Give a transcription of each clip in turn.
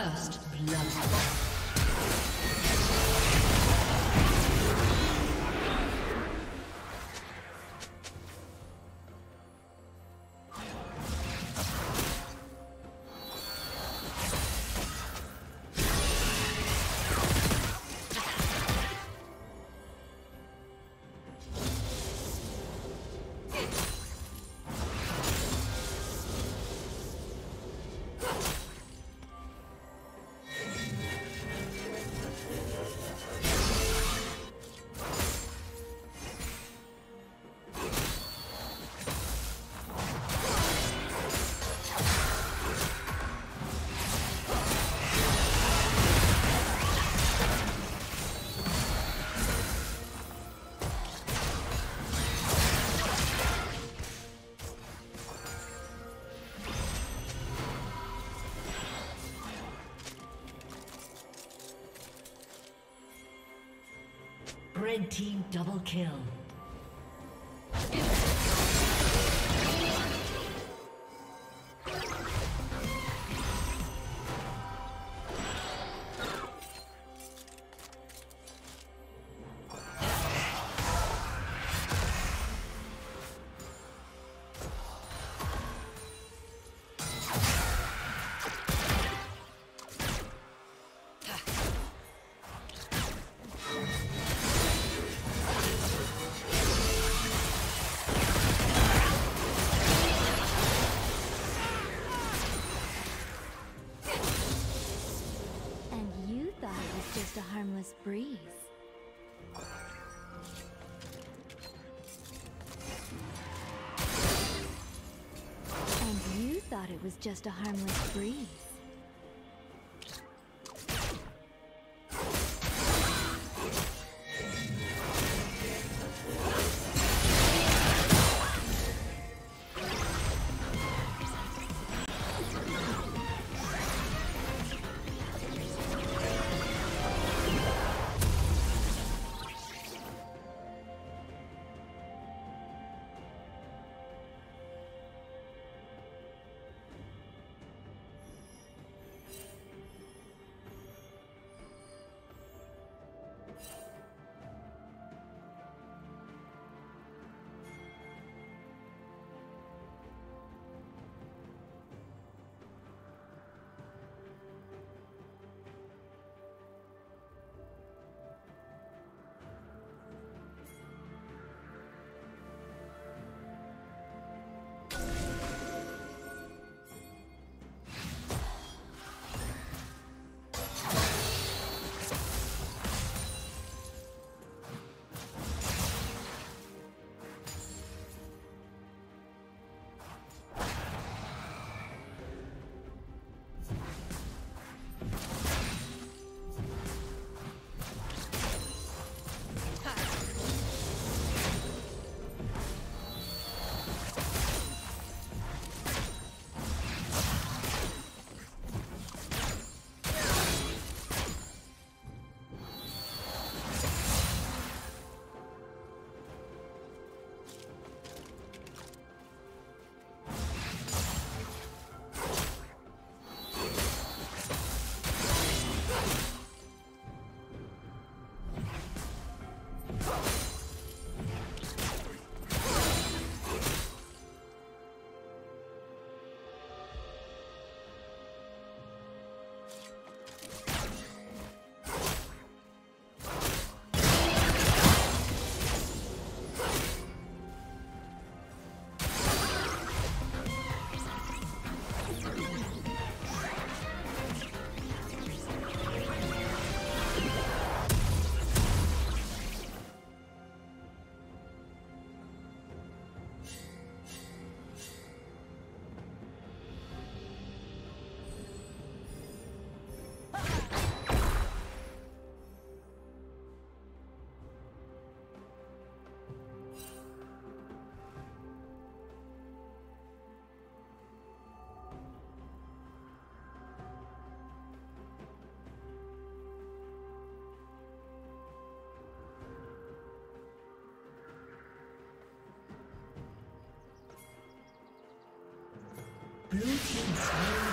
First blood. Double kill. Was just a harmless breeze. Blue team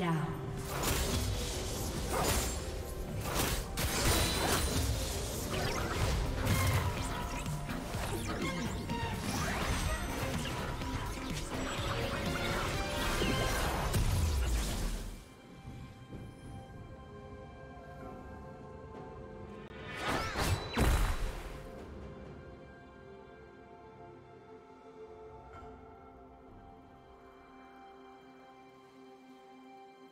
down.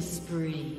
Spree.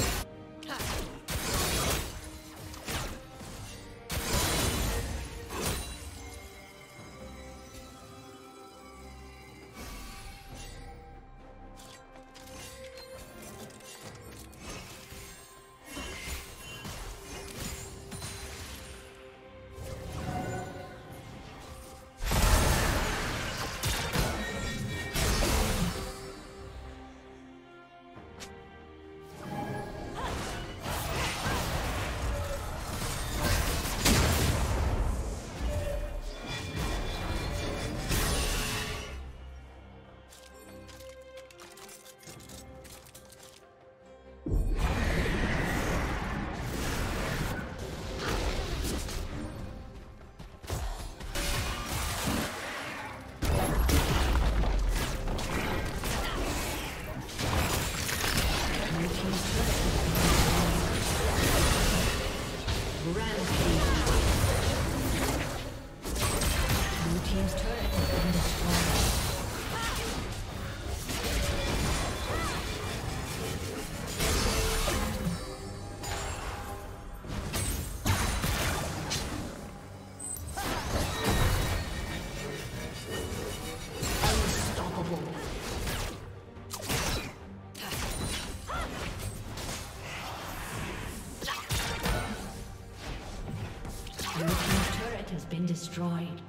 destroyed.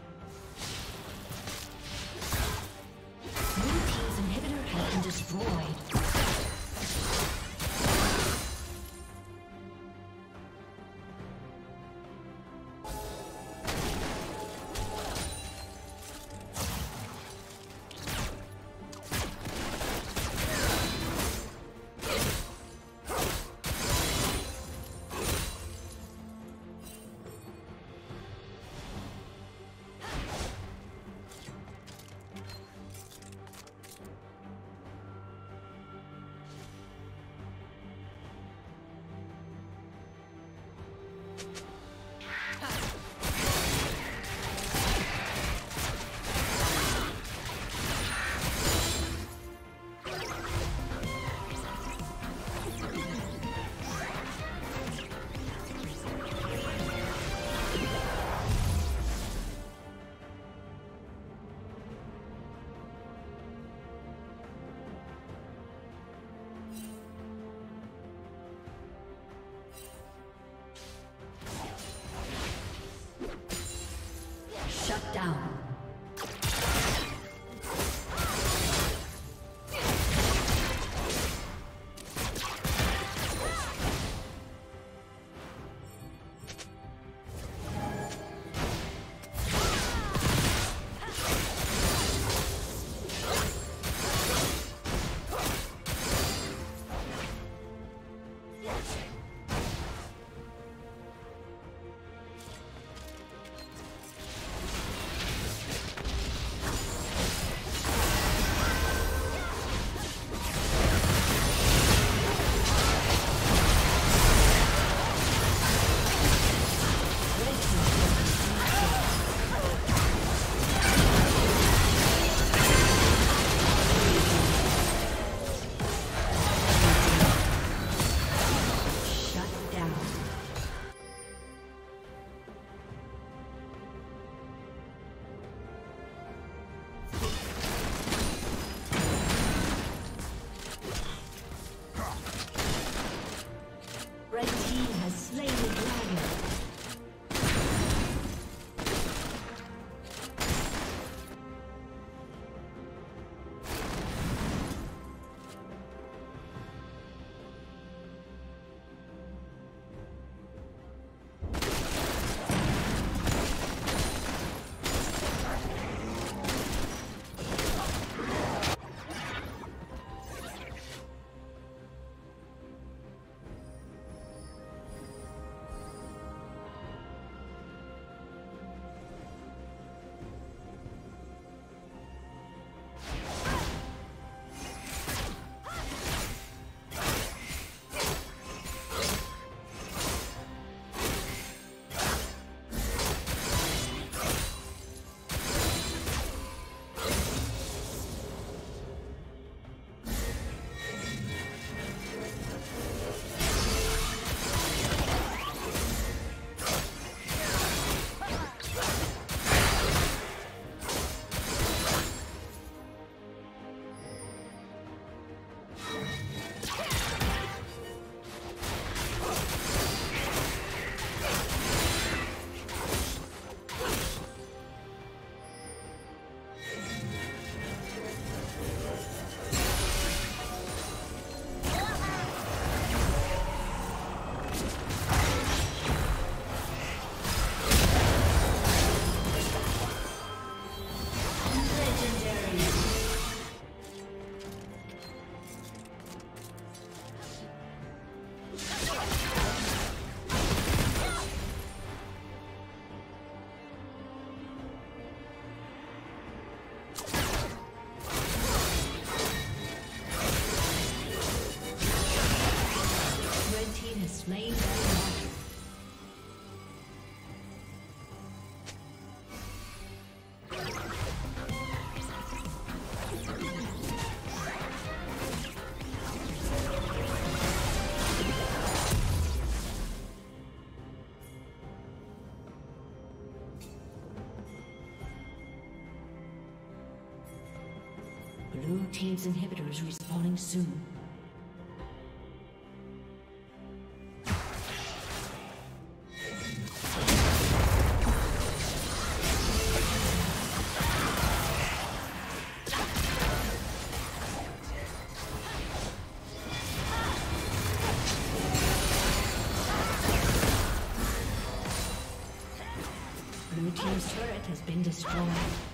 team's inhibitor is respawning soon. Blue Team's turret has been destroyed.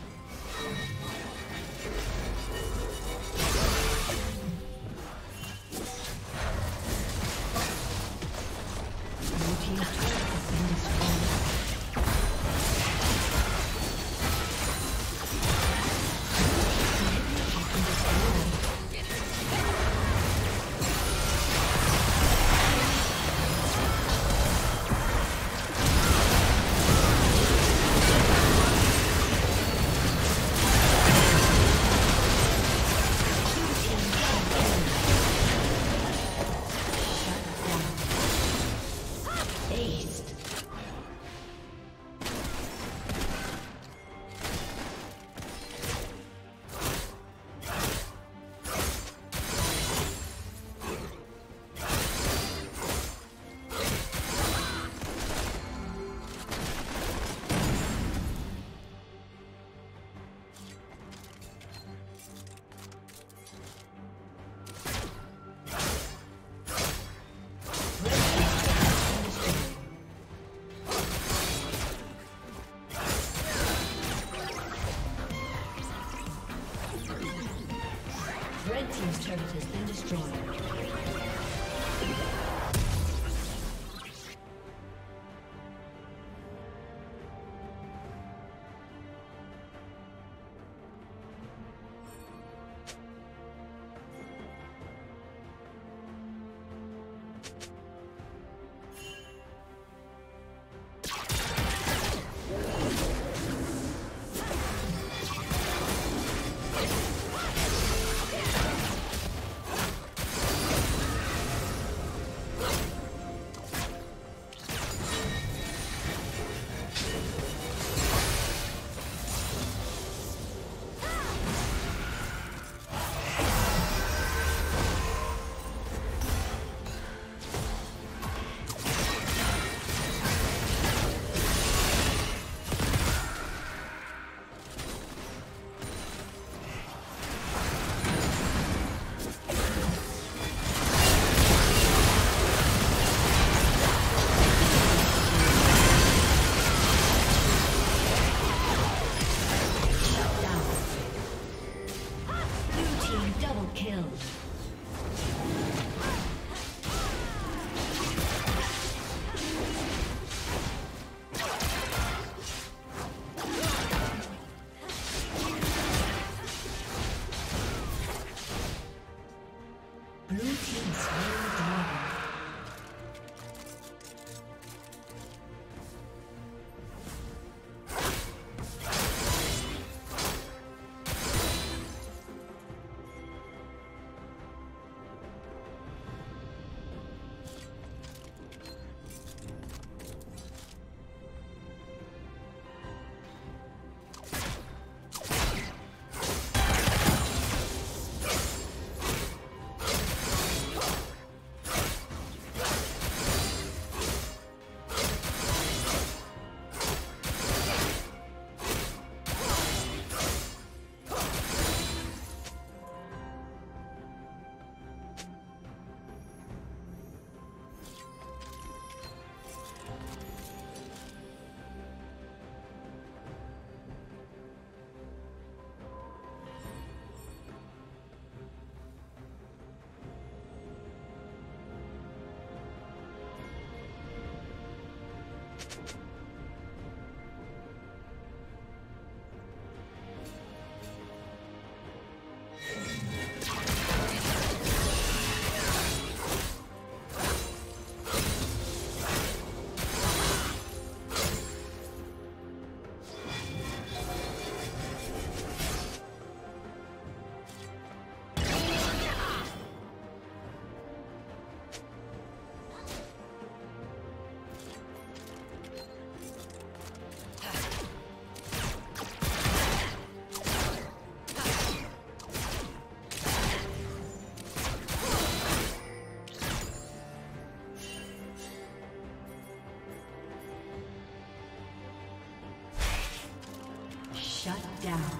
you down.